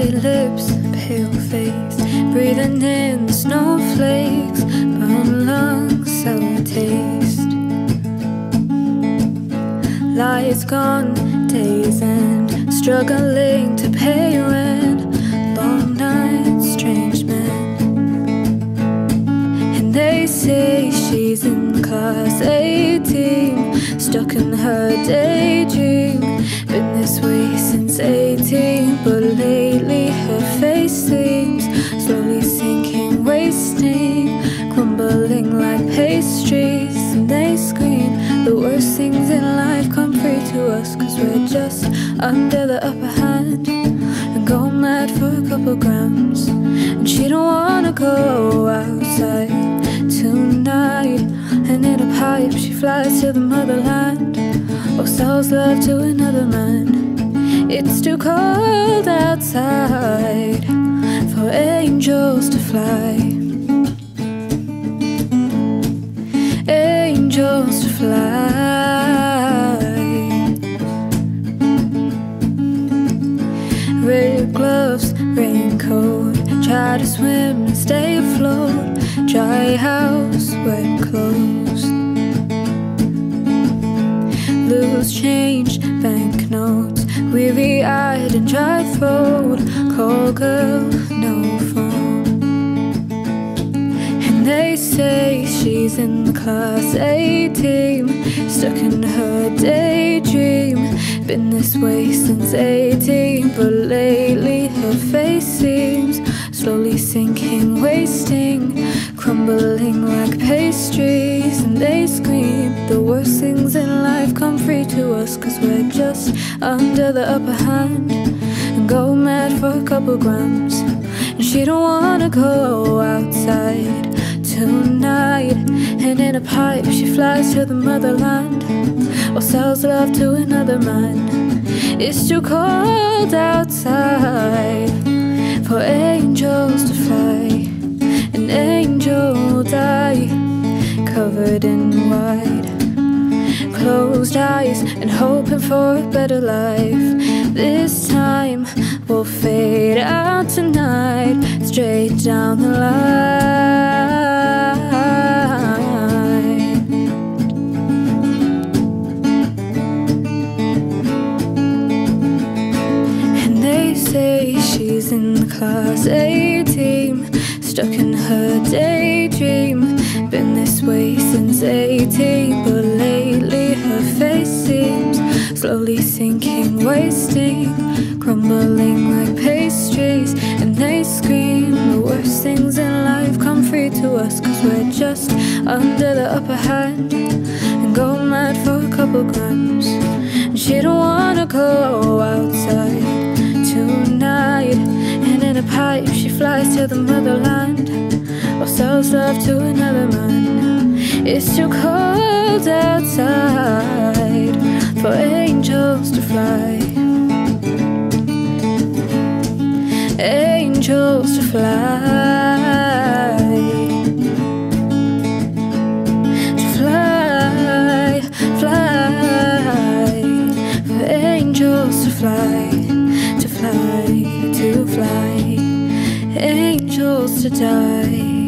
Lips, pale face, breathing in the snowflakes, burn lungs, sour taste. Lights gone, days end, struggling to pay rent. Long nights, strange men. And they say she's in class A Team, stuck in her daydream. Things in life come free to us, cause we're just under the upper hand. And go mad for a couple grams. And she don't wanna go outside tonight. And in a pipe, she flies to the motherland or sells love to another man. It's too cold outside for angels to fly. Angels to fly. To swim and stay afloat. Dry house, wet clothes. Loose change, banknotes. Weary eyed and dry throat. Call girl, no phone. And they say she's in class A Team, stuck in her daydream. Been this way since 18, but lately her face seems slowly sinking, wasting, crumbling like pastries. And they scream the worst things in life come free to us, cause we're just under the upper hand. And go mad for a couple grams. And she don't wanna go outside tonight. And in a pipe, she flies to the motherland or sells love to another man. It's too cold outside for angels to fly. An angel die covered in white. Closed eyes and hoping for a better life. This time we'll fade out tonight, straight down the line. In class A Team, stuck in her daydream. Been this way since 18, but lately her face seems slowly sinking, wasting, crumbling like pastries. And they scream the worst things in life come free to us, cause we're just under the upper hand and go mad for a couple grams. And she don't wanna go flies to the motherland or sells love to another man. It's too cold outside for angels to fly. Angels to fly. To fly, fly. For angels to fly. To fly, to fly to die.